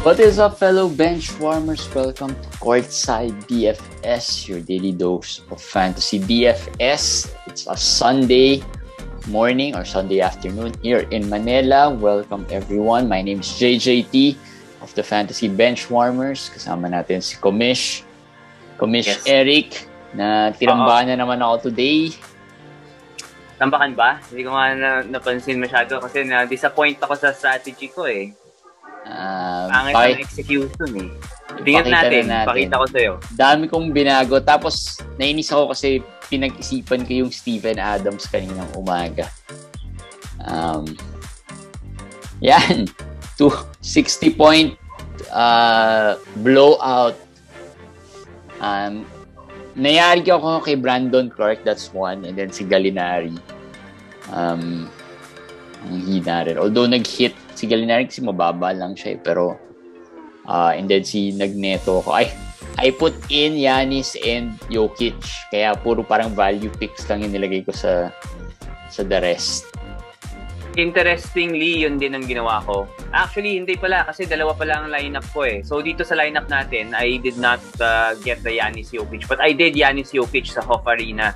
What is up, fellow bench warmers? Welcome to Courtside DFS, your daily dose of fantasy DFS. It's a Sunday morning or Sunday afternoon here in Manila. Welcome, everyone. My name is JJT of the Fantasy Bench Warmers. Kasama natin si Komish. Komish Yes. Eric, na tirambahan na naman ako today. Tambakan ba? Hindi ko nga na, napansin masyado kasi na-disappoint ako sa strategy ko eh. Uh, Pangit ang execution eh. Tingnan natin, na natin. pakita ko sa'yo. dami kong binago. Tapos, nainis ako kasi pinag-isipan ko yung Steven Adams kaninang umaga. Um, yan. To 60 point uh, blowout. Um, nayari ko ako kay Brandon Clark, that's one. And then si Gallinari. Um, ang hina rin. Although nag-hit si Gallinari kasi mababa lang siya eh, pero uh, and then si Nagneto ako. Ay, I put in Yanis and Jokic. Kaya puro parang value picks lang yung nilagay ko sa sa the rest. Interestingly, yun din ang ginawa ko. Actually, hindi pala kasi dalawa pala ang lineup ko eh. So dito sa lineup natin, I did not uh, get the Yanis Jokic. But I did Yanis Jokic sa Hoff Arena.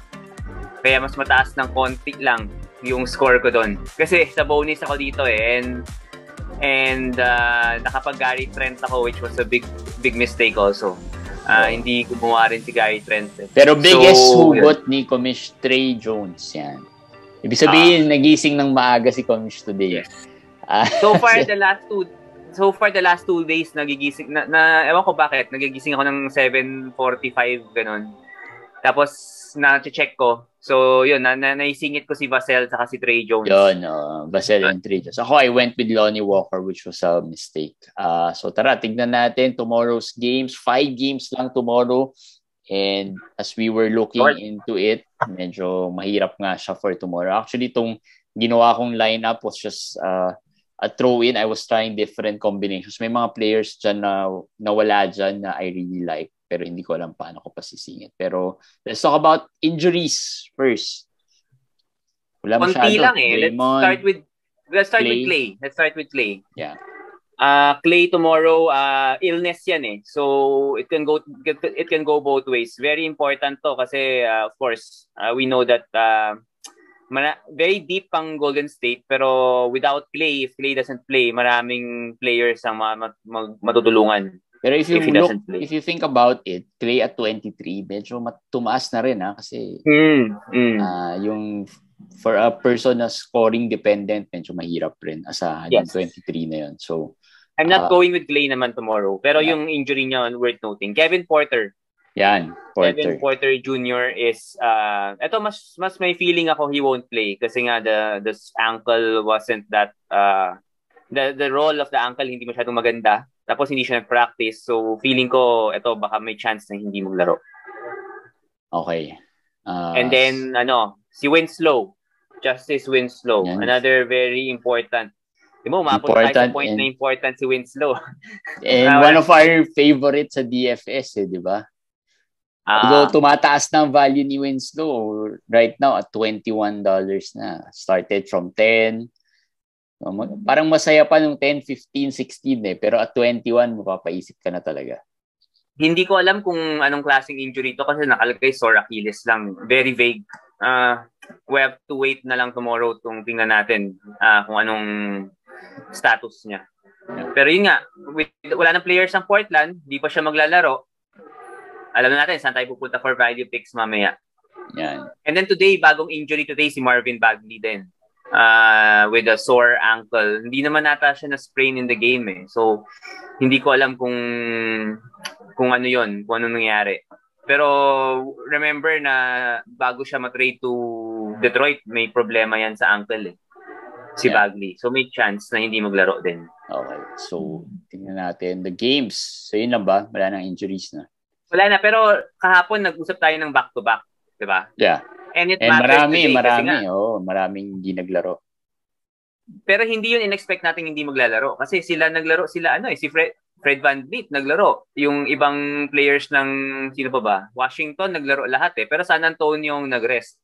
Kaya mas mataas ng konti lang yung score ko doon. Kasi sa bonus ako dito eh. And and uh, nakapag Gary Trent ako which was a big big mistake also. Uh, Hindi gumawa rin si Gary Trent. eh. Pero biggest So, hugot ni Komish Trey Jones yan. Ibig sabihin, nagising ng maaga si Komish today. Yes. Ah, So far the last two so far the last two days nagigising na, na ewan ko bakit nagigising ako ng 7:45 ganun. Tapos na-check ko. So yun na, na naisingit ko si Vassell saka si Trey Jones. Yun, uh, Basel and Trey Jones. Ako, I went with Lonnie Walker, which was a mistake. Uh, so tara, tignan natin tomorrow's games. Five games lang tomorrow. And as we were looking Short. into it, medyo mahirap nga siya for tomorrow. Actually, itong ginawa kong lineup was just uh, a throw-in. I was trying different combinations. May mga players dyan na nawala dyan na I really like pero hindi ko alam paano ko pasisingit. Pero let's talk about injuries first. Wala Konti masyado. lang eh. Let's Draymond. start with let's start with Clay. Clay. Let's start with Clay. Yeah. Uh, Clay tomorrow uh, illness yan eh. So it can go it can go both ways. Very important to kasi uh, of course uh, we know that uh, mana- very deep ang Golden State pero without Clay if Clay doesn't play maraming players ang ma- ma- mag- matutulungan. Pero if you If look, if you think about it, Clay at 23, medyo tumaas na rin ha kasi Mm, mm. ah, yung for a person na scoring dependent, medyo mahirap rin asahan Yes. yung 23 na yun. So, I'm not uh, going with Clay naman tomorrow pero Yeah. yung injury niya worth noting. Kevin Porter yan, Kevin Porter. Porter Jr. is uh eto mas mas may feeling ako he won't play kasi nga the the ankle wasn't that uh the the role of the ankle hindi masyadong maganda tapos hindi siya nag-practice so feeling ko eto baka may chance na hindi maglaro Okay. Ah, and then ano si Winslow Justice Winslow Yan. another very important Di mo, umabot tayo sa point and- na important si Winslow. and one of our favorites sa DFS eh, di ba? Ah, Although tumataas na ang value ni Winslow right now at $21 na. Started from 10. Mag- Parang masaya pa nung 10, 15, 16 eh. Pero at 21, mapapaisip ka na talaga. hindi ko alam kung anong klaseng injury to kasi nakalagay sore Achilles lang. Very vague. Uh, we have to wait na lang tomorrow kung tingnan natin ah, kung anong status niya. Pero yun nga, with, wala nang players ng Portland, di pa siya maglalaro. Alam na natin saan tayo pupunta for value picks mamaya. Yan. And then today, bagong injury today si Marvin Bagley din. Uh, with a sore ankle. Hindi naman nata siya na sprain in the game eh. So, hindi ko alam kung kung ano yon kung ano nangyari. Pero remember na bago siya matrade to Detroit, may problema yan sa ankle eh. Si Yeah. Bagley. So may chance na hindi maglaro din. Okay. So, tingnan natin the games. So, yun lang ba? Wala nang injuries na. Wala na, pero kahapon nag-usap tayo ng back-to-back. Diba? Yeah. And it And marami, today kasi marami. nga, Oo, maraming hindi naglaro. Pero hindi yun in-expect natin hindi maglalaro. Kasi sila naglaro, sila ano eh, si Fred, Fred Van Vliet naglaro. Yung ibang players ng, sino pa ba? Washington naglaro lahat eh. Pero San Antonio yung nag-rest.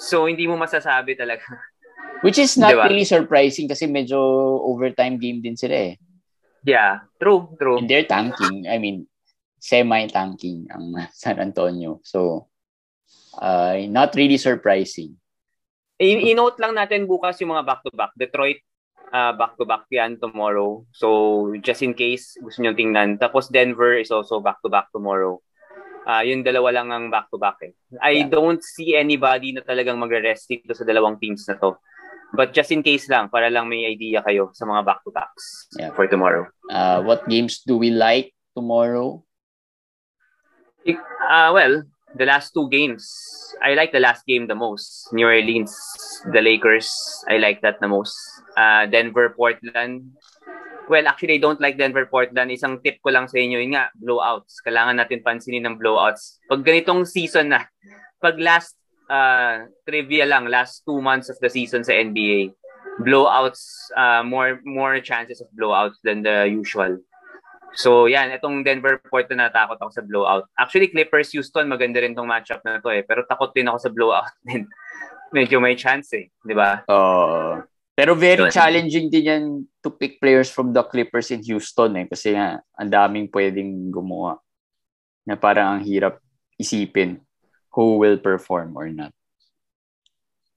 So, hindi mo masasabi talaga. Which is not Diba? really surprising kasi medyo overtime game din sila eh. Yeah, true, true. And they're tanking. I mean, semi-tanking ang San Antonio. So, uh, not really surprising. I- note lang natin bukas yung mga back-to-back. Detroit, uh, back-to-back yan tomorrow. So, just in case gusto nyo tingnan. Tapos Denver is also back-to-back tomorrow. Uh, yung dalawa lang ang back-to-back eh. I yeah. don't see anybody na talagang magre-rest dito sa dalawang teams na to. But just in case lang, para lang may idea kayo sa mga back-to-backs yeah. for tomorrow. Uh, what games do we like tomorrow? Uh, well, the last two games. I like the last game the most. New Orleans, the Lakers. I like that the most. Uh, Denver, Portland. Well, actually, I don't like Denver, Portland. Isang tip ko lang sa inyo, yun nga, blowouts. Kailangan natin pansinin ng blowouts. Pag ganitong season na, pag last uh, trivia lang, last two months of the season sa NBA, blowouts, uh, more more chances of blowouts than the usual. So, yan, itong Denver Port na natakot ako sa blowout. Actually, Clippers Houston, maganda rin tong matchup na to eh. Pero takot din ako sa blowout din. Medyo may chance eh, di ba? Oo. Uh, pero very so, challenging din yan to pick players from the Clippers in Houston eh. Kasi nga, ang daming pwedeng gumawa. Na parang ang hirap isipin who will perform or not.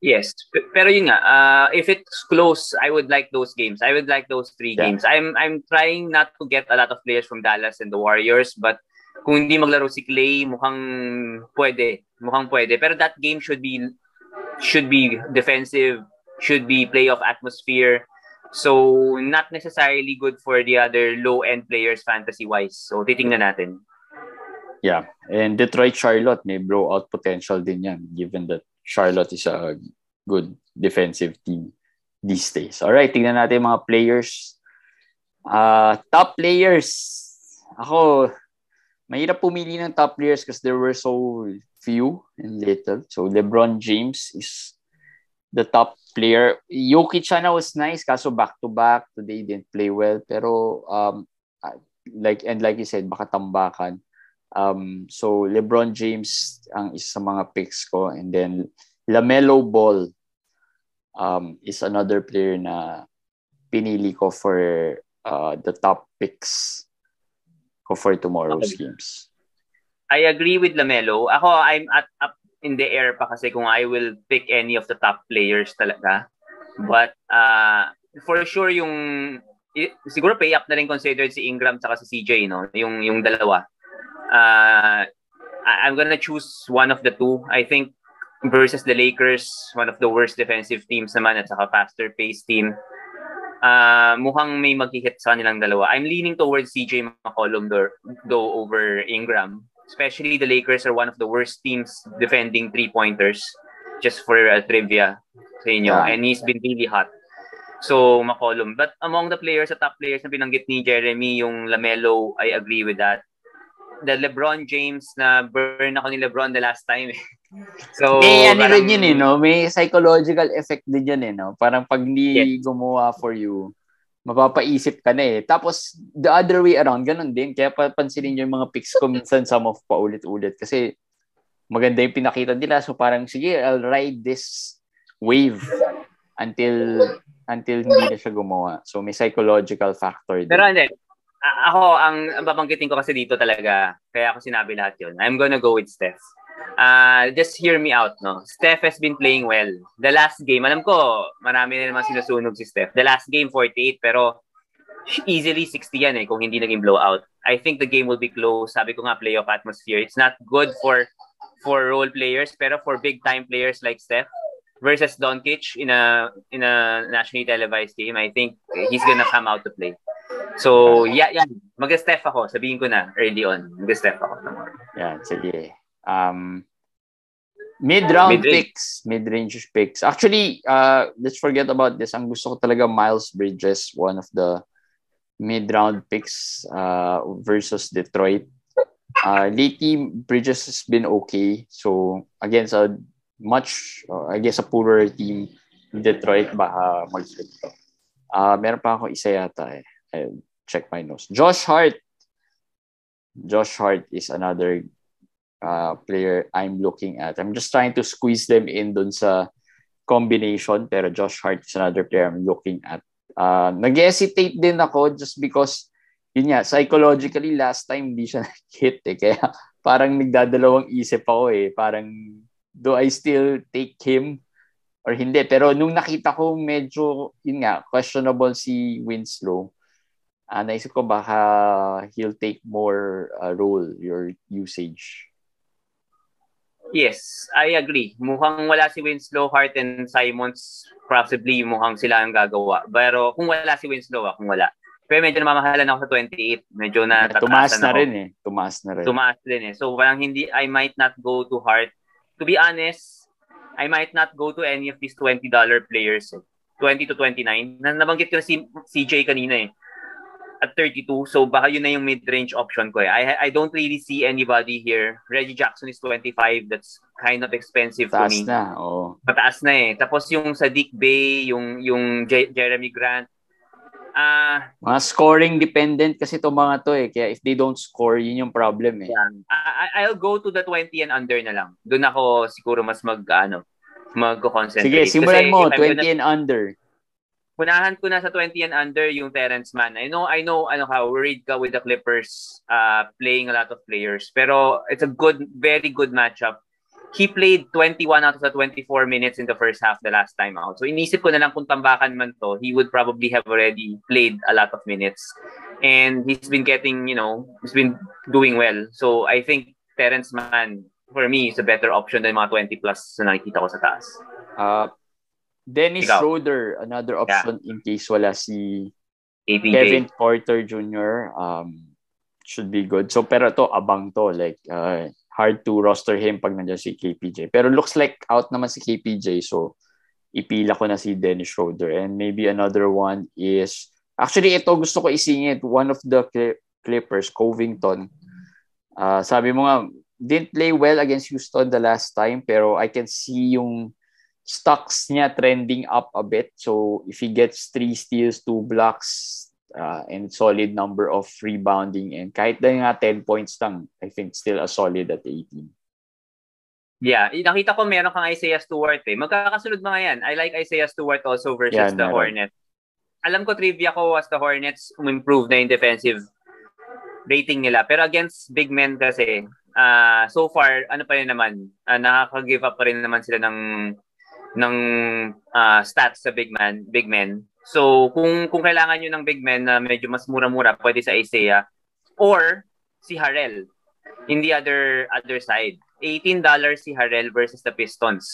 Yes, pero yun nga, uh, if it's close, I would like those games. I would like those three yeah. games. I'm I'm trying not to get a lot of players from Dallas and the Warriors, but kung hindi maglaro si Clay, mukhang pwede. Mukhang pwede. Pero that game should be should be defensive, should be playoff atmosphere. So, not necessarily good for the other low-end players fantasy-wise. So, titingnan natin. Yeah. And Detroit Charlotte may blowout potential din yan given that Charlotte is a good defensive team these days. All right, tingnan natin mga players. Uh, top players. Ako, mahirap pumili ng top players because there were so few and little. So LeBron James is the top player. Jokic sana was nice kaso back to back today didn't play well pero um like and like you said baka tambakan. Um, so LeBron James ang isa sa mga picks ko and then LaMelo Ball um, is another player na pinili ko for uh, the top picks ko for tomorrow's okay. games. I agree with LaMelo. Ako, I'm at up in the air pa kasi kung I will pick any of the top players talaga. But uh, for sure yung siguro pay up na rin considered si Ingram saka si CJ no, yung yung dalawa uh, I'm gonna choose one of the two. I think versus the Lakers, one of the worst defensive teams naman at saka faster paced team. Uh, mukhang may maghihit sa nilang dalawa. I'm leaning towards CJ McCollum though, though over Ingram. Especially the Lakers are one of the worst teams defending three-pointers. Just for uh, trivia sa inyo. Yeah. And he's been really hot. So, McCollum. But among the players, the top players na binanggit ni Jeremy, yung Lamelo, I agree with that the LeBron James na burn ako ni LeBron the last time. Eh. So, may ano parang, rin yun eh, no? May psychological effect din yan eh, no? Parang pag ni yeah. gumawa for you, mapapaisip ka na eh. Tapos, the other way around, ganun din. Kaya papansinin nyo yung mga picks ko minsan some of paulit-ulit. Kasi maganda yung pinakita nila. So parang, sige, I'll ride this wave until until hindi na siya gumawa. So may psychological factor din. Pero hindi, ako, ang, ang babanggitin ko kasi dito talaga, kaya ako sinabi lahat yun, I'm gonna go with Steph. Uh, just hear me out, no? Steph has been playing well. The last game, alam ko, marami na naman sinusunog si Steph. The last game, 48, pero easily 60 yan eh kung hindi naging blowout. I think the game will be close. Sabi ko nga, playoff atmosphere. It's not good for for role players, pero for big time players like Steph versus Doncic in a in a nationally televised game, I think he's gonna come out to play. So, yeah, yan. Mag-step ako. Sabihin ko na early on. Mag-step ako. Yan, sige. Um, mid-round mid-range. picks. Mid-range picks. Actually, uh, let's forget about this. Ang gusto ko talaga Miles Bridges, one of the mid-round picks uh, versus Detroit. Uh, lately, Bridges has been okay. So, against a much, uh, I guess, a poorer team, Detroit, baka mag-flip to. Uh, meron pa ako isa yata eh. I check my notes. Josh Hart. Josh Hart is another uh, player I'm looking at. I'm just trying to squeeze them in dun sa combination, pero Josh Hart is another player I'm looking at. Uh, nag-hesitate din ako just because yun nga, psychologically last time hindi siya hit eh. Kaya parang nagdadalawang isip ako eh. Parang do I still take him or hindi? Pero nung nakita ko medyo, yun nga, questionable si Winslow, uh, naisip ko baka he'll take more uh, role, your usage. Yes, I agree. Mukhang wala si Winslow, Hart, and Simons. Possibly mukhang sila ang gagawa. Pero kung wala si Winslow, ah, kung wala. Pero medyo namamahalan ako sa 28. Medyo na Tumaas na, na rin eh. Tumaas na rin. Tumaas din eh. So parang hindi, I might not go to Hart. To be honest, I might not go to any of these $20 players. Eh. 20 to 29. Na nabanggit ko na si CJ kanina eh at 32. So baka yun na yung mid-range option ko eh. I, I don't really see anybody here. Reggie Jackson is 25. That's kind of expensive Taas for me. na, oh. Mataas na eh. Tapos yung Sadiq Bay, yung, yung J- Jeremy Grant, uh, mga scoring dependent kasi to mga to eh. Kaya if they don't score, yun yung problem eh. Yeah. I, I'll go to the 20 and under na lang. Doon ako siguro mas mag ano, mag-concentrate. Sige, simulan mo 20 gonna... and under punahan ko na sa 20 and under yung Terrence Mann. I know, I know, ano ka, worried ka with the Clippers uh, playing a lot of players. Pero it's a good, very good matchup. He played 21 out of the 24 minutes in the first half the last time out. So inisip ko na lang kung tambakan man to, he would probably have already played a lot of minutes. And he's been getting, you know, he's been doing well. So I think Terrence Mann, for me, is a better option than mga 20 plus na nakikita ko sa taas. Uh, Dennis Ikaw. Schroeder, another option yeah. in case wala si APJ. Kevin Porter Jr. Um, should be good. So pero to abang to like uh, hard to roster him pag nandiyan si KPJ. Pero looks like out naman si KPJ so ipila ko na si Dennis Schroeder and maybe another one is actually ito gusto ko isingit one of the Clippers Covington. Uh, sabi mo nga didn't play well against Houston the last time pero I can see yung stocks niya trending up a bit. So if he gets three steals, two blocks, uh, and solid number of rebounding, and kahit na nga 10 points lang, I think still a solid at 18. Yeah, nakita ko meron kang Isaiah Stewart eh. Magkakasunod mga yan. I like Isaiah Stewart also versus yeah, the Hornets. Alam ko trivia ko was the Hornets improve na yung defensive rating nila. Pero against big men kasi, uh, so far, ano pa rin naman, uh, nakaka-give up pa rin naman sila ng ng uh, stats sa big man, big men. So, kung kung kailangan niyo ng big men na medyo mas mura-mura, pwede sa Isaiah or si Harrell in the other other side. $18 si Harrell versus the Pistons.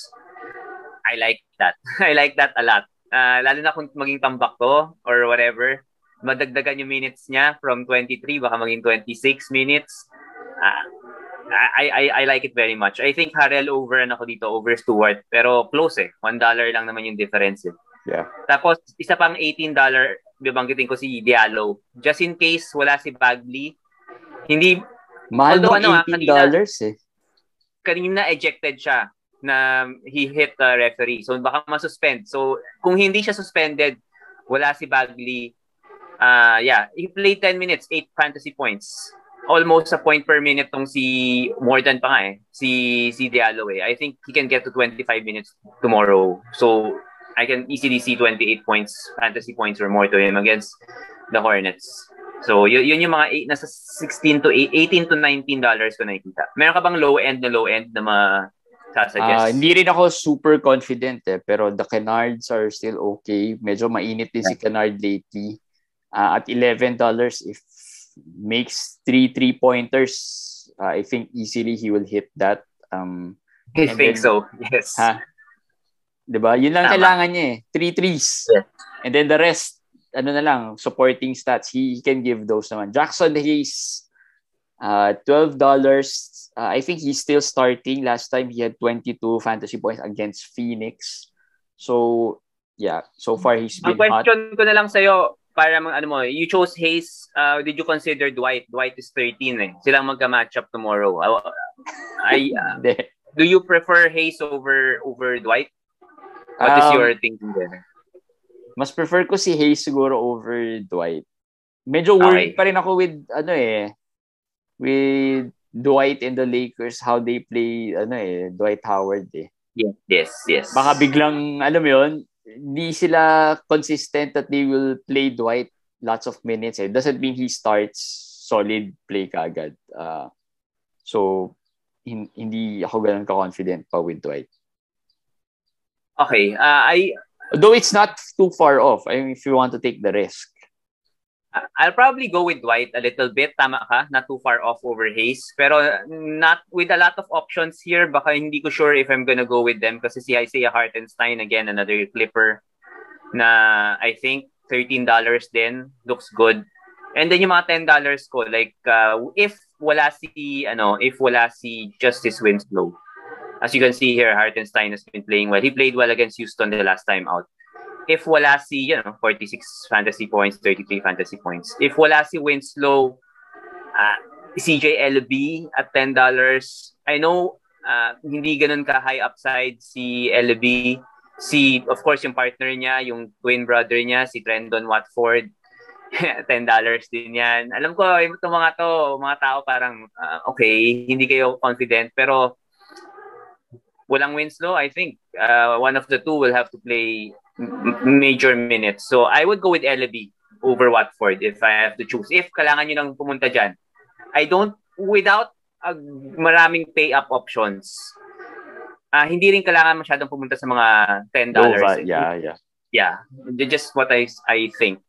I like that. I like that a lot. Uh, lalo na kung maging tambak to or whatever, madagdagan yung minutes niya from 23 baka maging 26 minutes. Uh, I, I, I like it very much. I think Harrell over na ako dito over Stewart. Pero close eh. $1 lang naman yung difference eh. Yeah. Tapos, isa pang $18, bibanggitin ko si Diallo. Just in case wala si Bagley, hindi... Mahal mo ano, $18 ah, kanina, eh. Kanina ejected siya na he hit the referee. So, baka masuspend. So, kung hindi siya suspended, wala si Bagley, uh, yeah, he played 10 minutes, 8 fantasy points almost a point per minute tong si Morgan pa nga eh. Si, si Diallo eh. I think he can get to 25 minutes tomorrow. So, I can easily see 28 points, fantasy points or more to him against the Hornets. So, yun, yun yung mga eight, nasa 16 to 8, 18 to 19 dollars ko nakikita. Meron ka bang low end na low end na ma sasuggest? Uh, hindi rin ako super confident eh, pero the Canards are still okay. Medyo mainit din si Canard lately. Uh, at $11 if makes three three pointers, uh, I think easily he will hit that. Um, I think then, so. Yes. Ha? 'Di ba? Yun lang Tama. kailangan niya eh. Three threes. Yeah. And then the rest, ano na lang, supporting stats, he, he can give those naman. Jackson Hayes, uh, $12. Uh, I think he's still starting. Last time he had 22 fantasy points against Phoenix. So, yeah, so far he's been Ang question hot. ko na lang sa'yo, para mang ano mo, you chose Hayes, uh, did you consider Dwight? Dwight is 13 eh. Silang magka-match up tomorrow. I, uh, do you prefer Hayes over over Dwight? What um, is your thinking there? Mas prefer ko si Hayes siguro over Dwight. Medyo worried okay. pa rin ako with ano eh with Dwight and the Lakers how they play ano eh Dwight Howard eh. Yes, yes, yes. Baka biglang alam mo 'yon, hindi sila consistent that they will play Dwight lots of minutes. It doesn't mean he starts solid play kagad. Uh, so, hin- hindi ako ganun ka-confident pa with Dwight. Okay. Uh, I Though it's not too far off. I mean, if you want to take the risk. I'll probably go with Dwight a little bit. Tama ka, not too far off over Hayes. Pero not with a lot of options here. Baka hindi ko sure if I'm gonna go with them kasi si Isaiah Hartenstein, again, another Clipper na I think $13 din. Looks good. And then yung mga $10 ko, like, uh, if wala si, ano, if wala si Justice Winslow, as you can see here, Hartenstein has been playing well. He played well against Houston the last time out. If wala si, you know, 46 fantasy points, 33 fantasy points. If wala si Winslow, uh, CJ LB at $10, I know uh, hindi ganun ka high upside si LB. Si, of course, yung partner niya, yung twin brother niya, si Trendon Watford, $10 din yan. Alam ko, itong mga to, mga tao parang, uh, okay, hindi kayo confident, pero walang Winslow, I think uh, one of the two will have to play m- major minutes. So I would go with LB over Watford if I have to choose. If kailangan nyo nang pumunta dyan. I don't, without uh, maraming pay-up options, uh, hindi rin kailangan masyadong pumunta sa mga $10. Nova, yeah, yeah. Yeah, just what I I think.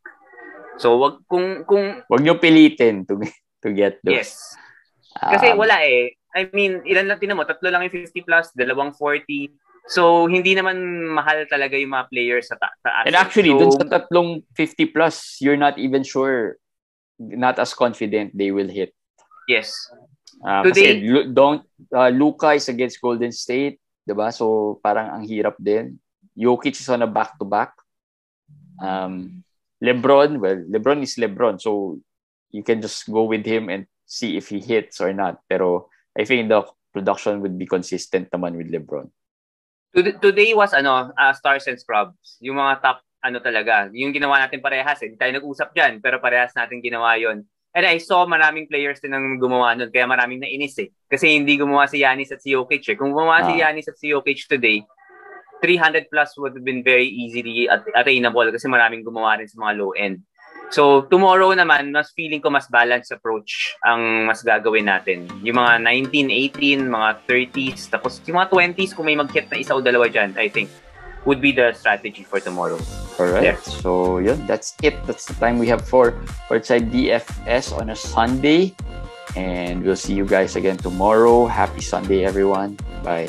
So wag kung kung wag niyo pilitin to to get those. Yes. Kasi Um, wala eh. I mean, ilan lang tinan mo? Tatlo lang yung 50 plus, dalawang 40. So, hindi naman mahal talaga yung mga players sa ta- taas. And actually, so, dun sa tatlong 50 plus, you're not even sure, not as confident they will hit. yes. Uh, Today- kasi Lu- don't, uh, Luka is against Golden State, 'di ba? So parang ang hirap din. Jokic is on a back-to-back. Um, LeBron, well, LeBron is LeBron, so you can just go with him and see if he hits or not. Pero I think the production would be consistent naman with LeBron. Today, was ano, uh, Stars and Scrubs. Yung mga top ano talaga. Yung ginawa natin parehas. Eh. Hindi tayo nag-usap dyan, pero parehas natin ginawa yon. And I saw maraming players din ang gumawa nun, kaya maraming nainis eh. Kasi hindi gumawa si Yanis at si Jokic eh. Kung gumawa si Ah. Yanis at si Jokic today, 300 plus would have been very easily at- attainable kasi maraming gumawa rin sa mga low end. So, tomorrow naman, mas feeling ko mas balanced approach ang mas gagawin natin. Yung mga 19, 18, mga 30s, tapos yung mga 20s, kung may mag-hit na isa o dalawa dyan, I think, would be the strategy for tomorrow. Alright. Yeah. So yun, that's it. That's the time we have for Courtside DFS on a Sunday. And we'll see you guys again tomorrow. Happy Sunday, everyone. Bye.